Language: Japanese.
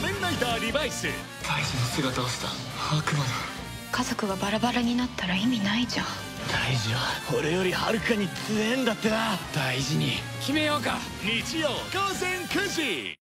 面ライダーリバイス。大事な姿をした悪魔だ。家族がバラバラになったら意味ないじゃん。大事は俺よりはるかに強えんだってな。大事に。決めようか。日曜午前9時。